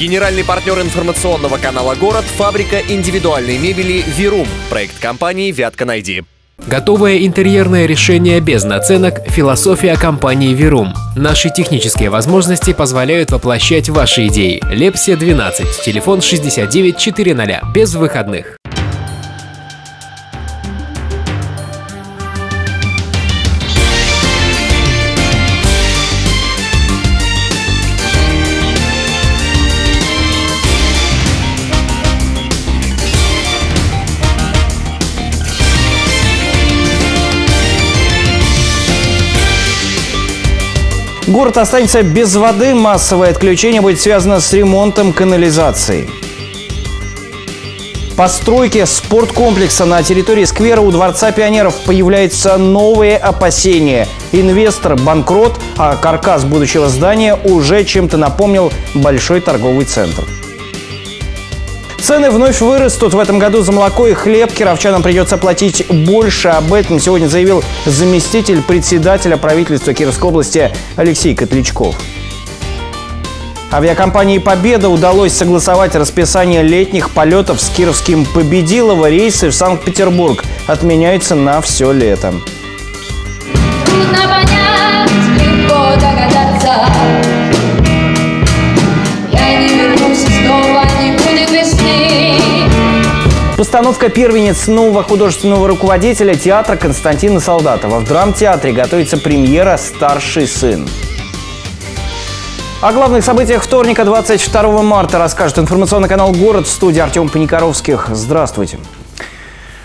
Генеральный партнер информационного канала «Город» — фабрика индивидуальной мебели «Вирум». Проект компании «Вятка найди». Готовое интерьерное решение без наценок – философия компании Virum. Наши технические возможности позволяют воплощать ваши идеи. Лепсия 12, телефон 69 400, без выходных. Город останется без воды. Массовое отключение будет связано с ремонтом канализации. Постройки спорткомплекса на территории сквера у Дворца пионеров появляются новые опасения. Инвестор банкрот, а каркас будущего здания уже чем-то напомнил большой торговый центр. Цены вновь вырастут. В этом году за молоко и хлеб кировчанам придется платить больше. Об этом сегодня заявил заместитель председателя правительства Кировской области Алексей Котлячков. Авиакомпании «Победа» удалось согласовать расписание летних полетов с Кировским Победилово. Рейсы в Санкт-Петербург отменяются на все лето. Трудно понять, легко догадаться. Постановка «Первенец» нового художественного руководителя театра Константина Солдатова. В драмтеатре готовится премьера «Старший сын». О главных событиях вторника, 22 марта, расскажет информационный канал «Город» в студии Артем Паникаровских. Здравствуйте.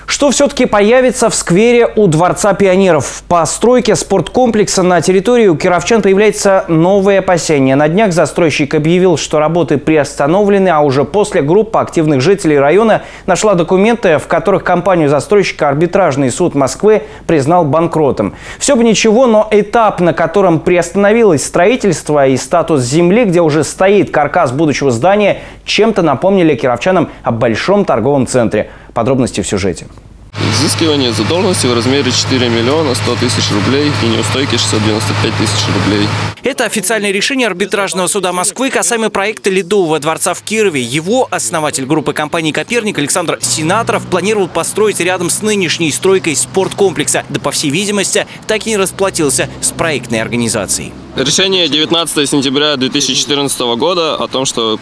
Что все-таки появится в сквере у Дворца пионеров? В постройке спорткомплекса на территории у кировчан появляется новое опасение. На днях застройщик объявил, что работы приостановлены, а уже после группа активных жителей района нашла документы, в которых компанию застройщика арбитражный суд Москвы признал банкротом. Все бы ничего, но этап, на котором приостановилось строительство и статус земли, где уже стоит каркас будущего здания, чем-то напомнили кировчанам о большом торговом центре – Подробности в сюжете. Взыскивание задолженности в размере 4 миллиона 100 тысяч рублей и неустойки 695 тысяч рублей. Это официальное решение арбитражного суда Москвы касаемо проекта Ледового дворца в Кирове. Его основатель группы компании «Коперник» Александр Сенаторов планировал построить рядом с нынешней стройкой спорткомплекса. Да, по всей видимости, так и не расплатился с проектной организацией. Решение 19 сентября 2014 года о том, что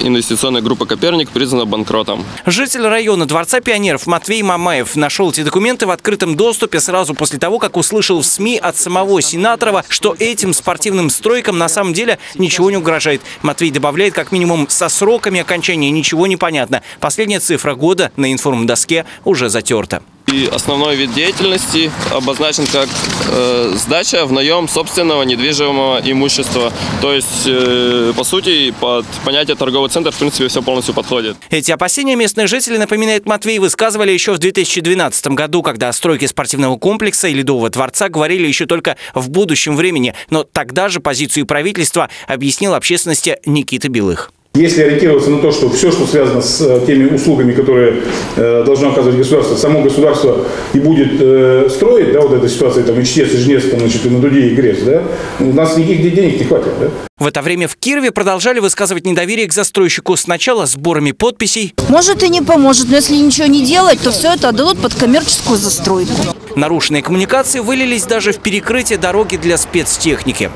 инвестиционная группа «Коперник» признана банкротом. Житель района Дворца пионеров Матвей Мамаев нашел эти документы в открытом доступе сразу после того, как услышал в СМИ от самого Сенаторова, что этим спортивным стройкам на самом деле ничего не угрожает. Матвей добавляет, как минимум со сроками окончания ничего не понятно. Последняя цифра года на информдоске уже затерта. И основной вид деятельности обозначен как э, сдача в наем собственного недвижимого имущества. То есть, э, по сути, под понятие торговый центр, в принципе, все полностью подходит. Эти опасения местные жители, напоминает Матвей, высказывали еще в 2012 году, когда о стройке спортивного комплекса и Ледового дворца говорили еще только в будущем времени. Но тогда же позицию правительства объяснил общественности Никита Белых. Если ориентироваться на то, что все, что связано с э, теми услугами, которые э, должно оказывать государство, само государство и будет э, строить, да, вот эта ситуация, там, и чтец, и жнец, там, значит, и на дуде, и грец, да, у нас никаких денег не хватит, да. В это время в Кирове продолжали высказывать недоверие к застройщику сначала сборами подписей. Может и не поможет, но если ничего не делать, то все это отдадут под коммерческую застройку. Нарушенные коммуникации вылились даже в перекрытие дороги для спецтехники.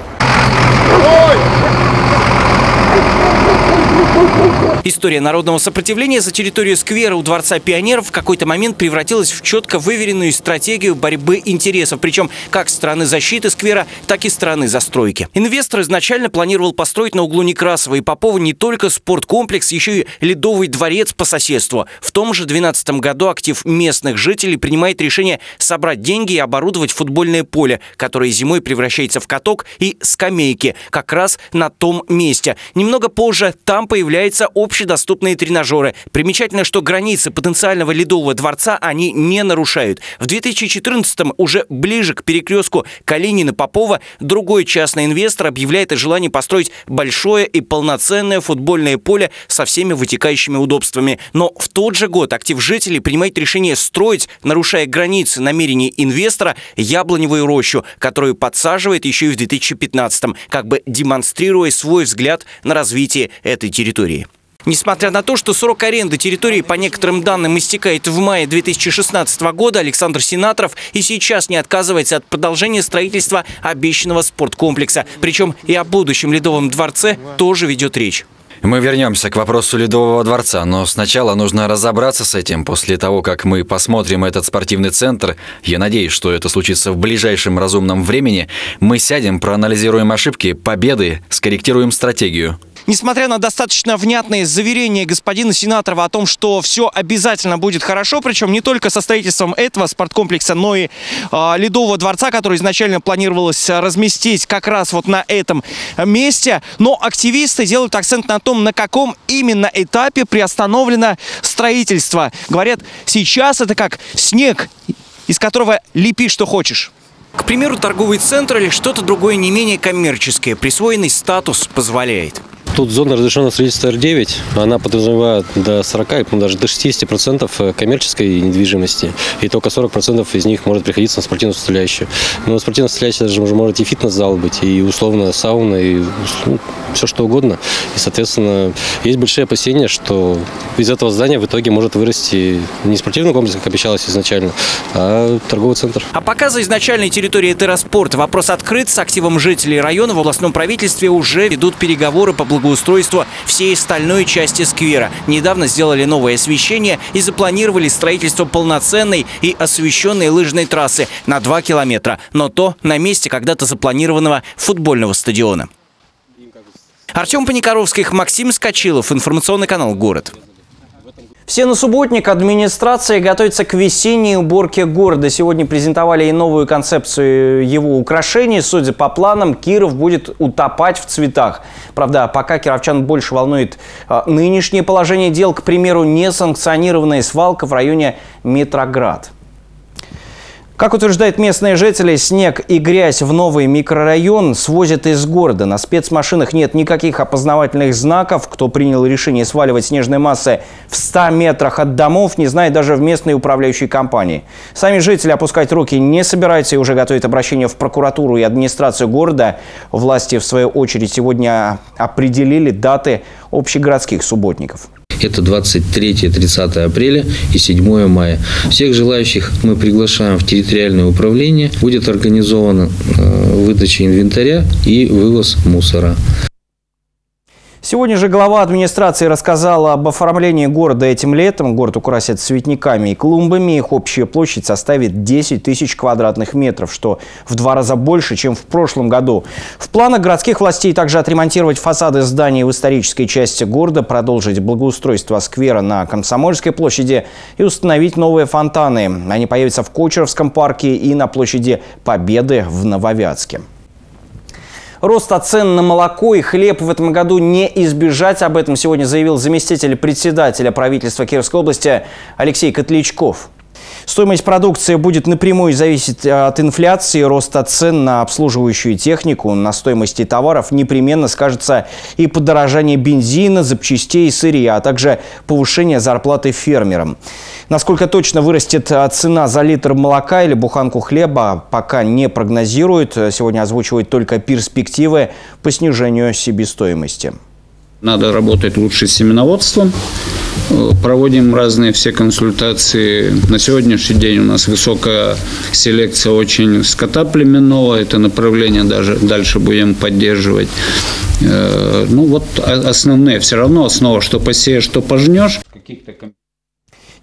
Ой! История народного сопротивления за территорию сквера у Дворца пионеров в какой-то момент превратилась в четко выверенную стратегию борьбы интересов, причем как стороны защиты сквера, так и стороны застройки. Инвестор изначально планировал построить на углу Некрасова и Попова не только спорткомплекс, еще и ледовый дворец по соседству. В том же 2012 году актив местных жителей принимает решение собрать деньги и оборудовать футбольное поле, которое зимой превращается в каток и скамейки, как раз на том месте. Немного позже там появляется общий общедоступные тренажеры. Примечательно, что границы потенциального ледового дворца они не нарушают. В 2014-м уже ближе к перекрестку Калинина-Попова другой частный инвестор объявляет о желании построить большое и полноценное футбольное поле со всеми вытекающими удобствами. Но в тот же год актив жителей принимает решение строить, нарушая границы намерений инвестора, яблоневую рощу, которую подсаживает еще и в 2015-м, как бы демонстрируя свой взгляд на развитие этой территории. Несмотря на то, что срок аренды территории по некоторым данным истекает в мае 2016 года, Александр Сенаторов и сейчас не отказывается от продолжения строительства обещанного спорткомплекса. Причем и о будущем Ледовом дворце тоже ведет речь. Мы вернемся к вопросу Ледового дворца, но сначала нужно разобраться с этим. После того, как мы посмотрим этот спортивный центр, я надеюсь, что это случится в ближайшем разумном времени, мы сядем, проанализируем ошибки, победы, скорректируем стратегию. Несмотря на достаточно внятные заверения господина Сенаторова о том, что все обязательно будет хорошо, причем не только со строительством этого спорткомплекса, но и э, Ледового дворца, который изначально планировалось разместить как раз вот на этом месте. Но активисты делают акцент на том, на каком именно этапе приостановлено строительство. Говорят, сейчас это как снег, из которого лепи что хочешь. К примеру, торговый центр или что-то другое не менее коммерческое. Присвоенный статус позволяет. Тут зона разрешенного строительства R9, она подразумевает до 40, даже до 60% коммерческой недвижимости, и только 40% из них может приходиться на спортивную составляющую. Но спортивная составляющая даже может и фитнес-зал быть, и условно сауна, и ну, все что угодно. И, соответственно, есть большие опасения, что из этого здания в итоге может вырасти не спортивный комплекс, как обещалось изначально, а торговый центр. А пока за изначальной территорией Терраспорт вопрос открыт, с активом жителей района в областном правительстве уже ведут переговоры по благоустройству благоустройству всей стальной части сквера. Недавно сделали новое освещение и запланировали строительство полноценной и освещенной лыжной трассы на 2 километра, но то на месте когда-то запланированного футбольного стадиона. Артем Паникоровских, Максим Скочилов, информационный канал «Город». Все на субботник. Администрация готовится к весенней уборке города. Сегодня презентовали и новую концепцию его украшений. Судя по планам, Киров будет утопать в цветах. Правда, пока кировчан больше волнует а, нынешнее положение дел, к примеру, несанкционированная свалка в районе Метроград. Как утверждают местные жители, снег и грязь в новый микрорайон свозят из города. На спецмашинах нет никаких опознавательных знаков. Кто принял решение сваливать снежные массы в 100 метрах от домов, не знает даже в местной управляющей компании. Сами жители опускать руки не собираются и уже готовят обращение в прокуратуру и администрацию города. Власти, в свою очередь, сегодня определили даты общегородских субботников. Это 23-30 апреля и 7 мая. Всех желающих мы приглашаем в территориальное управление. Будет организована э, выдача инвентаря и вывоз мусора. Сегодня же глава администрации рассказала об оформлении города этим летом. Город украсят цветниками и клумбами. Их общая площадь составит 10 тысяч квадратных метров, что в два раза больше, чем в прошлом году. В планах городских властей также отремонтировать фасады зданий в исторической части города, продолжить благоустройство сквера на Комсомольской площади и установить новые фонтаны. Они появятся в Кочеровском парке и на площади Победы в Нововятске. Роста цен на молоко и хлеб в этом году не избежать. Об этом сегодня заявил заместитель председателя правительства Кировской области Алексей Котлячков. Стоимость продукции будет напрямую зависеть от инфляции, роста цен на обслуживающую технику. На стоимости товаров непременно скажется и подорожание бензина, запчастей и сырья, а также повышение зарплаты фермерам. Насколько точно вырастет цена за литр молока или буханку хлеба, пока не прогнозируют. Сегодня озвучивают только перспективы по снижению себестоимости. Надо работать лучше с семеноводством. Проводим разные все консультации. На сегодняшний день у нас высокая селекция очень скота племенного. Это направление даже дальше будем поддерживать. Э, ну вот основные. Все равно основа, что посеешь, что пожнешь.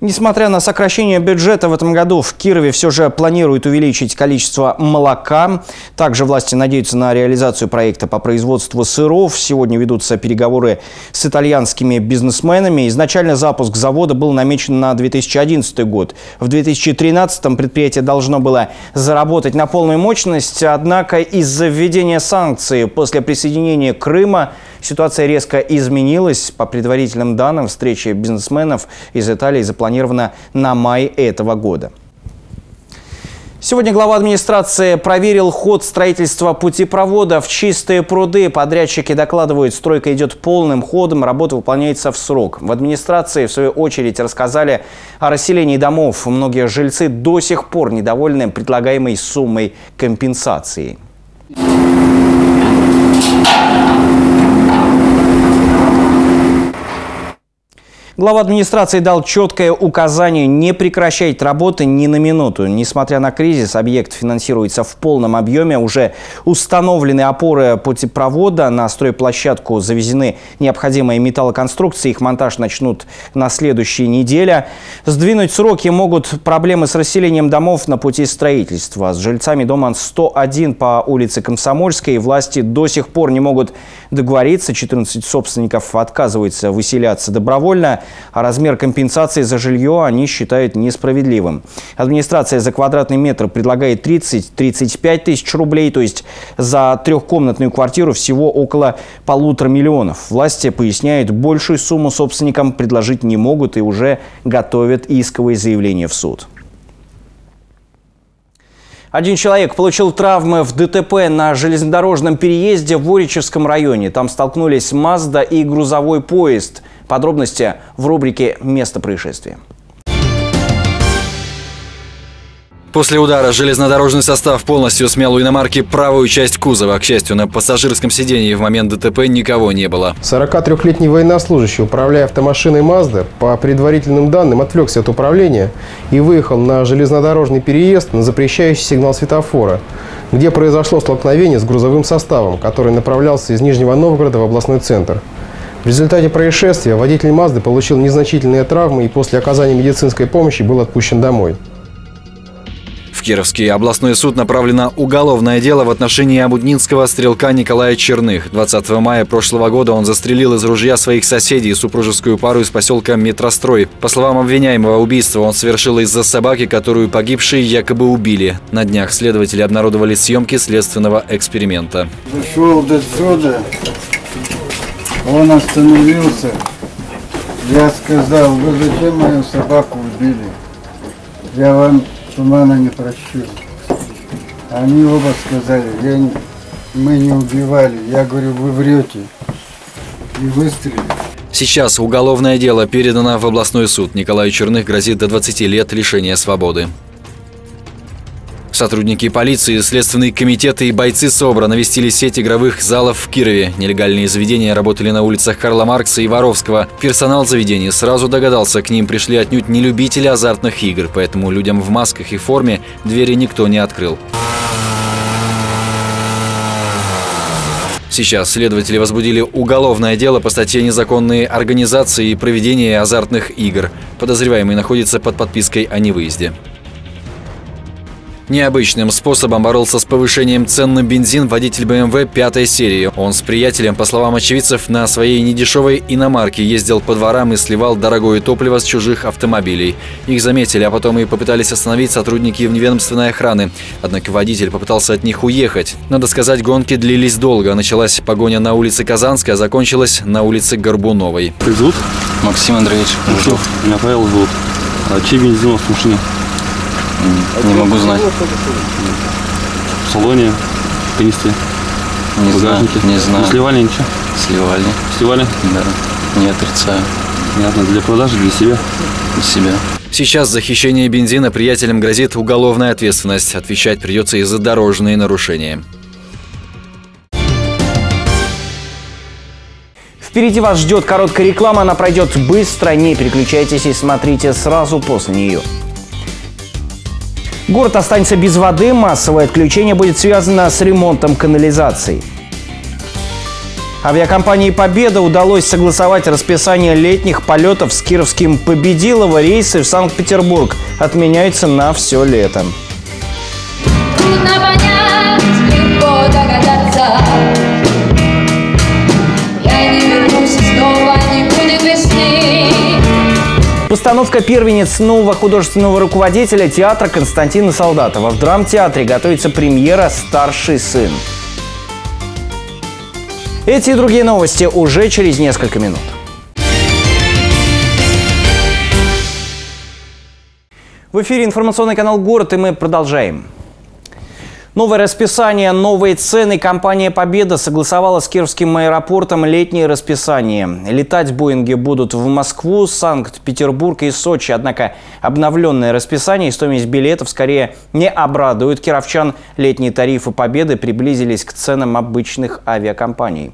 Несмотря на сокращение бюджета в этом году, в Кирове все же планируют увеличить количество молока. Также власти надеются на реализацию проекта по производству сыров. Сегодня ведутся переговоры с итальянскими бизнесменами. Изначально запуск завода был намечен на 2011 год. В 2013 предприятие должно было заработать на полную мощность, однако из-за введения санкций после присоединения Крыма Ситуация резко изменилась. По предварительным данным, встреча бизнесменов из Италии запланирована на май этого года. Сегодня глава администрации проверил ход строительства путепровода в чистые пруды. Подрядчики докладывают, стройка идет полным ходом, работа выполняется в срок. В администрации, в свою очередь, рассказали о расселении домов. Многие жильцы до сих пор недовольны предлагаемой суммой компенсации. Глава администрации дал четкое указание не прекращать работы ни на минуту. Несмотря на кризис, объект финансируется в полном объеме. Уже установлены опоры путепровода. На стройплощадку завезены необходимые металлоконструкции. Их монтаж начнут на следующей неделе. Сдвинуть сроки могут проблемы с расселением домов на пути строительства. С жильцами дома 101 по улице Комсомольской власти до сих пор не могут договориться. 14 собственников отказываются выселяться добровольно а размер компенсации за жилье они считают несправедливым. Администрация за квадратный метр предлагает 30-35 тысяч рублей, то есть за трехкомнатную квартиру всего около полутора миллионов. Власти поясняют, большую сумму собственникам предложить не могут и уже готовят исковые заявления в суд. Один человек получил травмы в ДТП на железнодорожном переезде в Воричевском районе. Там столкнулись Мазда и грузовой поезд. Подробности в рубрике «Место происшествия». После удара железнодорожный состав полностью смял у иномарки правую часть кузова. К счастью, на пассажирском сидении в момент ДТП никого не было. 43-летний военнослужащий, управляя автомашиной «Мазда», по предварительным данным отвлекся от управления и выехал на железнодорожный переезд на запрещающий сигнал светофора, где произошло столкновение с грузовым составом, который направлялся из Нижнего Новгорода в областной центр. В результате происшествия водитель Мазды получил незначительные травмы и после оказания медицинской помощи был отпущен домой. Кировский областной суд направлено уголовное дело в отношении Абуднинского стрелка Николая Черных. 20 мая прошлого года он застрелил из ружья своих соседей супружескую пару из поселка Метрострой. По словам обвиняемого, убийство он совершил из-за собаки, которую погибшие якобы убили. На днях следователи обнародовали съемки следственного эксперимента. Зашел до сюда, он остановился. Я сказал, вы зачем мою собаку убили? Я вам тумана не прощу. Они оба сказали, я не, мы не убивали. Я говорю, вы врете. И выстрелили. Сейчас уголовное дело передано в областной суд. Николаю Черных грозит до 20 лет лишения свободы. Сотрудники полиции, следственные комитеты и бойцы СОБРа навестили сеть игровых залов в Кирове. Нелегальные заведения работали на улицах Карла Маркса и Воровского. Персонал заведений сразу догадался, к ним пришли отнюдь не любители азартных игр, поэтому людям в масках и форме двери никто не открыл. Сейчас следователи возбудили уголовное дело по статье «Незаконные организации и проведение азартных игр». Подозреваемый находится под подпиской о невыезде. Необычным способом боролся с повышением цен на бензин водитель BMW пятой серии. Он с приятелем, по словам очевидцев, на своей недешевой иномарке ездил по дворам и сливал дорогое топливо с чужих автомобилей. Их заметили, а потом и попытались остановить сотрудники вневедомственной охраны. Однако водитель попытался от них уехать. Надо сказать, гонки длились долго. Началась погоня на улице Казанской, а закончилась на улице Горбуновой. Зовут? Максим Андреевич. Хорошо, меня Павел зовут. А чей бензин у вас в машине? Не могу знать. В салоне, в Не в багажнике? знаю, не знаю. Не сливали ничего? Сливали. Сливали? Да. Не отрицаю. Понятно, для продажи, для себя? Для себя. Сейчас за хищение бензина приятелям грозит уголовная ответственность. Отвечать придется и за дорожные нарушения. Впереди вас ждет короткая реклама, она пройдет быстро, не переключайтесь и смотрите сразу после нее. Город останется без воды, массовое отключение будет связано с ремонтом канализации. Авиакомпании «Победа» удалось согласовать расписание летних полетов с Кировским Победилово. Рейсы в Санкт-Петербург отменяются на все лето. Трудно понять, легко догадаться. Постановка «Первенец» нового художественного руководителя театра Константина Солдатова. В драмтеатре готовится премьера «Старший сын». Эти и другие новости уже через несколько минут. В эфире информационный канал «Город» и мы продолжаем. Новое расписание, новые цены. Компания «Победа» согласовала с Кировским аэропортом летнее расписание. Летать Боинги будут в Москву, Санкт-Петербург и Сочи. Однако обновленное расписание и стоимость билетов скорее не обрадуют кировчан. Летние тарифы «Победы» приблизились к ценам обычных авиакомпаний.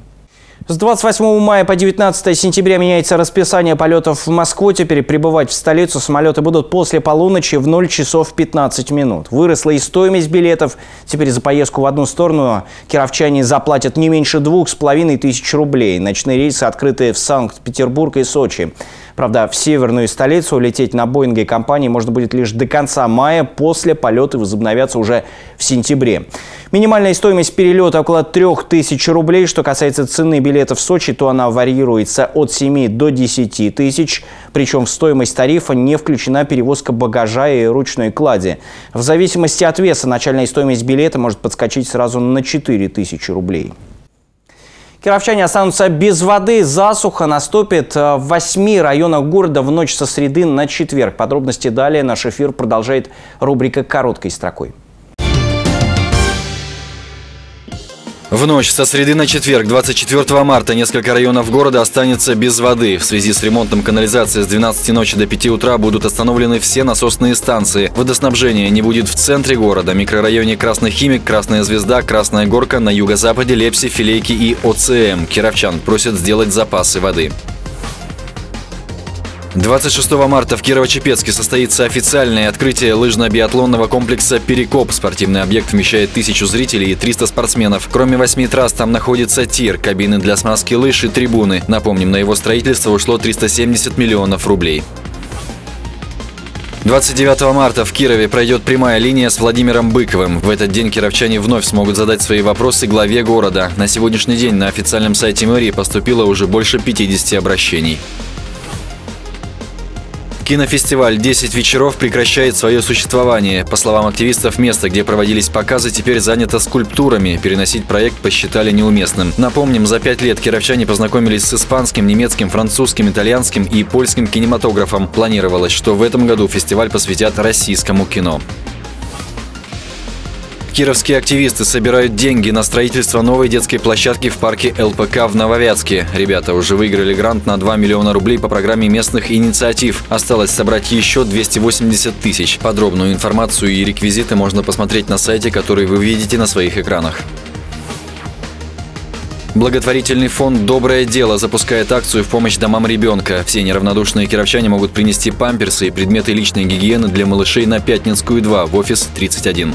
С 28 мая по 19 сентября меняется расписание полетов в Москву. Теперь прибывать в столицу самолеты будут после полуночи в 0 часов 15 минут. Выросла и стоимость билетов. Теперь за поездку в одну сторону кировчане заплатят не меньше двух с половиной тысяч рублей. Ночные рейсы открыты в Санкт-Петербург и Сочи. Правда, в северную столицу улететь на Боинге компании можно будет лишь до конца мая. После полеты возобновятся уже в сентябре. Минимальная стоимость перелета около 3000 рублей. Что касается цены билетов в Сочи, то она варьируется от 7 до 10 тысяч. Причем в стоимость тарифа не включена перевозка багажа и ручной клади. В зависимости от веса начальная стоимость билета может подскочить сразу на 4000 рублей. Кировчане останутся без воды. Засуха наступит в восьми районах города в ночь со среды на четверг. Подробности далее. Наш эфир продолжает рубрика «Короткой строкой». В ночь со среды на четверг, 24 марта, несколько районов города останется без воды. В связи с ремонтом канализации с 12 ночи до 5 утра будут остановлены все насосные станции. Водоснабжения не будет в центре города, микрорайоне Красный Химик, Красная Звезда, Красная Горка, на юго-западе Лепси, Филейки и ОЦМ. Кировчан просят сделать запасы воды. 26 марта в Кирово-Чепецке состоится официальное открытие лыжно-биатлонного комплекса «Перекоп». Спортивный объект вмещает тысячу зрителей и 300 спортсменов. Кроме восьми трасс там находится тир, кабины для смазки лыж и трибуны. Напомним, на его строительство ушло 370 миллионов рублей. 29 марта в Кирове пройдет прямая линия с Владимиром Быковым. В этот день кировчане вновь смогут задать свои вопросы главе города. На сегодняшний день на официальном сайте мэрии поступило уже больше 50 обращений. Кинофестиваль «10 вечеров» прекращает свое существование. По словам активистов, место, где проводились показы, теперь занято скульптурами. Переносить проект посчитали неуместным. Напомним, за пять лет кировчане познакомились с испанским, немецким, французским, итальянским и польским кинематографом. Планировалось, что в этом году фестиваль посвятят российскому кино. Кировские активисты собирают деньги на строительство новой детской площадки в парке ЛПК в Нововятске. Ребята уже выиграли грант на 2 миллиона рублей по программе местных инициатив. Осталось собрать еще 280 тысяч. Подробную информацию и реквизиты можно посмотреть на сайте, который вы видите на своих экранах. Благотворительный фонд «Доброе дело» запускает акцию в помощь домам ребенка. Все неравнодушные кировчане могут принести памперсы и предметы личной гигиены для малышей на Пятницкую 2 в офис 31.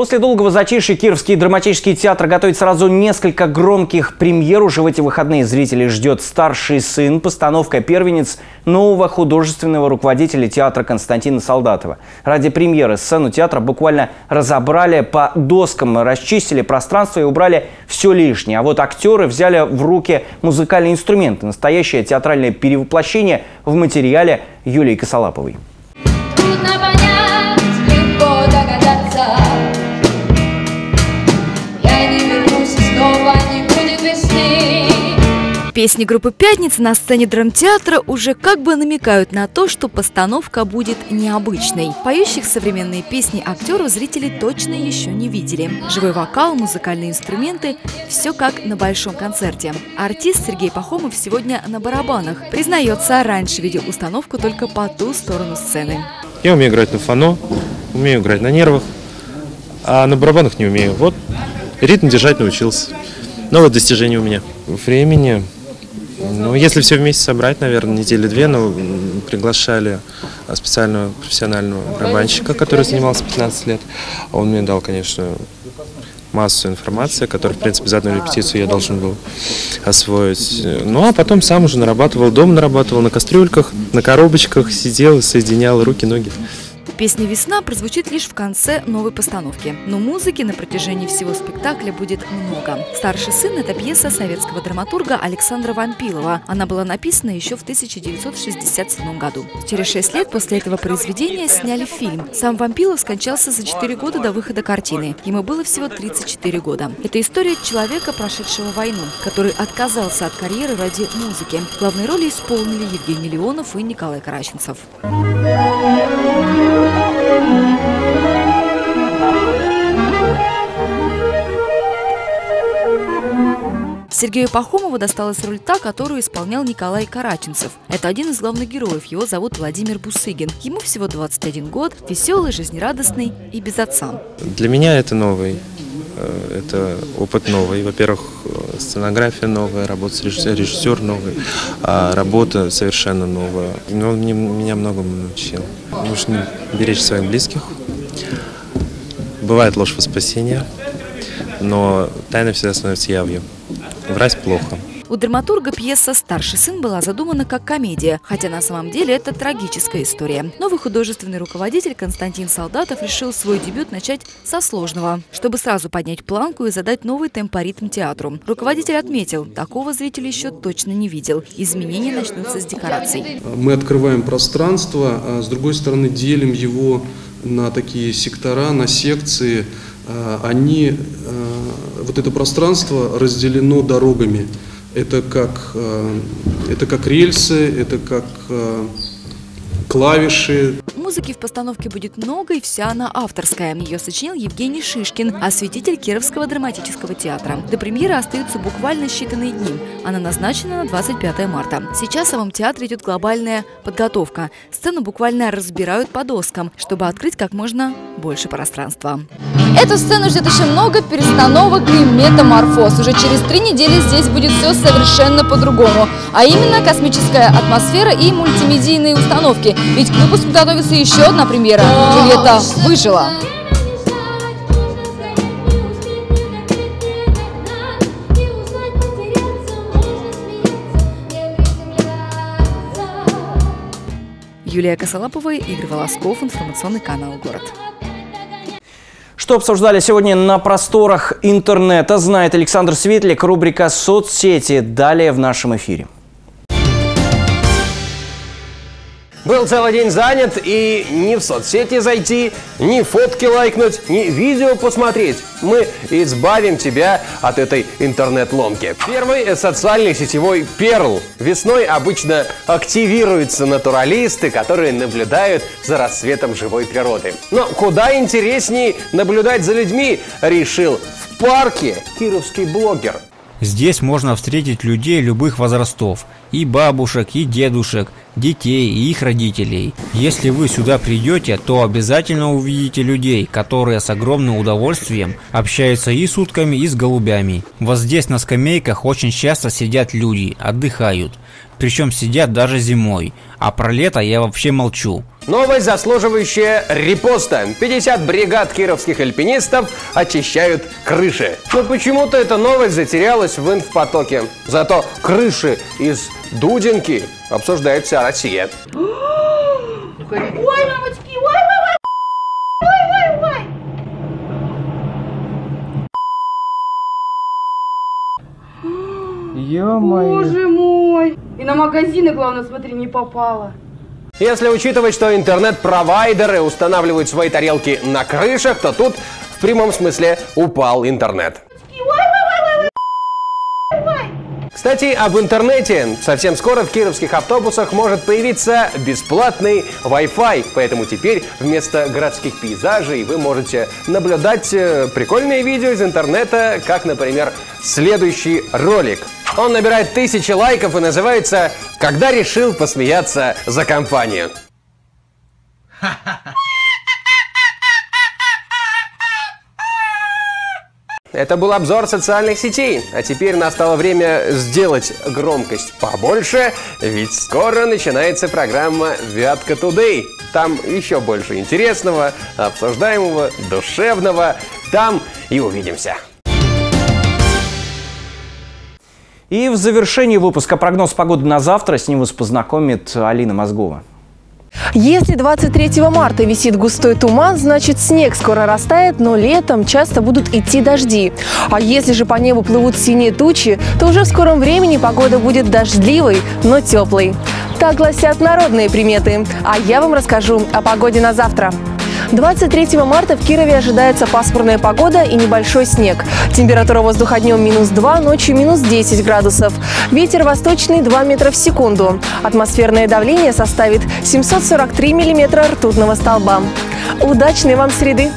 После долгого затишья Кировский драматический театр готовит сразу несколько громких премьер. Уже в эти выходные зрителей ждет «Старший сын», постановка «Первенец» нового художественного руководителя театра Константина Солдатова. Ради премьеры сцену театра буквально разобрали по доскам, расчистили пространство и убрали все лишнее. А вот актеры взяли в руки музыкальные инструменты. Настоящее театральное перевоплощение в материале Юлии Косолаповой. Трудно Песни группы «Пятница» на сцене драмтеатра уже как бы намекают на то, что постановка будет необычной. Поющих современные песни актеров зрители точно еще не видели. Живой вокал, музыкальные инструменты – все как на большом концерте. Артист Сергей Пахомов сегодня на барабанах. Признается, раньше видел установку только по ту сторону сцены. Я умею играть на фано, умею играть на нервах, а на барабанах не умею. Вот ритм держать научился. Новое достижение у меня. Времени, ну, если все вместе собрать, наверное, недели две, но м, приглашали а, специального профессионального барабанщика, который занимался 15 лет. Он мне дал, конечно, массу информации, которую, в принципе, за одну репетицию я должен был освоить. Ну, а потом сам уже нарабатывал, дома нарабатывал на кастрюльках, на коробочках, сидел, соединял руки, ноги. Песня «Весна» прозвучит лишь в конце новой постановки. Но музыки на протяжении всего спектакля будет много. «Старший сын» – это пьеса советского драматурга Александра Вампилова. Она была написана еще в 1967 году. Через шесть лет после этого произведения сняли фильм. Сам Вампилов скончался за 4 года до выхода картины. Ему было всего 34 года. Это история человека, прошедшего войну, который отказался от карьеры ради музыки. Главные роли исполнили Евгений Леонов и Николай Караченцев. Сергею Пахомову досталась роль та, которую исполнял Николай Караченцев. Это один из главных героев, его зовут Владимир Бусыгин. Ему всего 21 год, веселый, жизнерадостный и без отца. Для меня это новый, э, это опыт новый. Во-первых, сценография новая, работа с режиссер, режиссер новый, а работа совершенно новая. Но он мне- меня многому научил. Нужно беречь своих близких. Бывает ложь во спасение, но тайна всегда становится явью. Врать плохо. У драматурга пьеса «Старший сын» была задумана как комедия, хотя на самом деле это трагическая история. Новый художественный руководитель Константин Солдатов решил свой дебют начать со сложного, чтобы сразу поднять планку и задать новый темпоритм театру. Руководитель отметил, такого зритель еще точно не видел. Изменения начнутся с декораций. Мы открываем пространство, а с другой стороны делим его на такие сектора, на секции. А, Они, а, вот это пространство разделено дорогами. Это как, а, это как рельсы, это как а, клавиши. Музыки в постановке будет много, и вся она авторская. Ее сочинил Евгений Шишкин, осветитель Кировского драматического театра. До премьеры остаются буквально считанные дни. Она назначена на 25 марта. Сейчас в самом театре идет глобальная подготовка. Сцену буквально разбирают по доскам, чтобы открыть как можно больше пространства. Эту сцену ждет еще много перестановок и метаморфоз. Уже через три недели здесь будет все совершенно по-другому. А именно космическая атмосфера и мультимедийные установки. Ведь к выпуску готовится еще одна премьера. Джульетта выжила. Юлия Косолапова, Игорь Волосков, информационный канал «Город». Что обсуждали сегодня на просторах интернета, знает Александр Светлик. Рубрика «Соцсети» далее в нашем эфире. Был целый день занят и ни в соцсети зайти, ни фотки лайкнуть, ни видео посмотреть. Мы избавим тебя от этой интернет-ломки. Первый социальный сетевой перл. Весной обычно активируются натуралисты, которые наблюдают за рассветом живой природы. Но куда интереснее наблюдать за людьми, решил в парке кировский блогер. Здесь можно встретить людей любых возрастов, и бабушек, и дедушек, детей и их родителей. Если вы сюда придете, то обязательно увидите людей, которые с огромным удовольствием общаются и с утками, и с голубями. Вот здесь на скамейках очень часто сидят люди, отдыхают. Причем сидят даже зимой. А про лето я вообще молчу. Новость, заслуживающая репоста. 50 бригад кировских альпинистов очищают крыши. Но почему-то эта новость затерялась в инфпотоке. Зато крыши из Дудинки обсуждает вся Россия. Ой, мамочки, ой, ой, ой, ой, ой, ой. Боже мой! И на магазины, главное, смотри, не попало. Если учитывать, что интернет-провайдеры устанавливают свои тарелки на крышах, то тут в прямом смысле упал интернет. Кстати, об интернете. Совсем скоро в кировских автобусах может появиться бесплатный Wi-Fi, поэтому теперь вместо городских пейзажей вы можете наблюдать э, прикольные видео из интернета, как, например, следующий ролик. Он набирает тысячи лайков и называется «Когда решил посмеяться за компанию». Это был обзор социальных сетей. А теперь настало время сделать громкость побольше, ведь скоро начинается программа «Вятка Тудей». Там еще больше интересного, обсуждаемого, душевного. Там и увидимся. И в завершении выпуска прогноз погоды на завтра. С ним вас познакомит Алина Мозгова. Если 23 марта висит густой туман, значит снег скоро растает, но летом часто будут идти дожди. А если же по небу плывут синие тучи, то уже в скором времени погода будет дождливой, но теплой. Так гласят народные приметы. А я вам расскажу о погоде на завтра. 23 марта в Кирове ожидается пасмурная погода и небольшой снег. Температура воздуха днем минус 2, ночью минус 10 градусов. Ветер восточный 2 метра в секунду. Атмосферное давление составит 743 миллиметра ртутного столба. Удачной вам среды!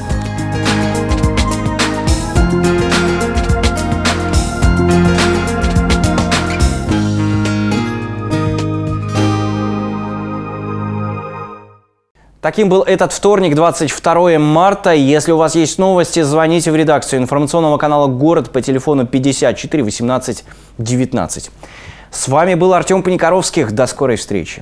Таким был этот вторник, 22 марта. Если у вас есть новости, звоните в редакцию информационного канала «Город» по телефону 54 18 19. С вами был Артем Паникоровских. До скорой встречи.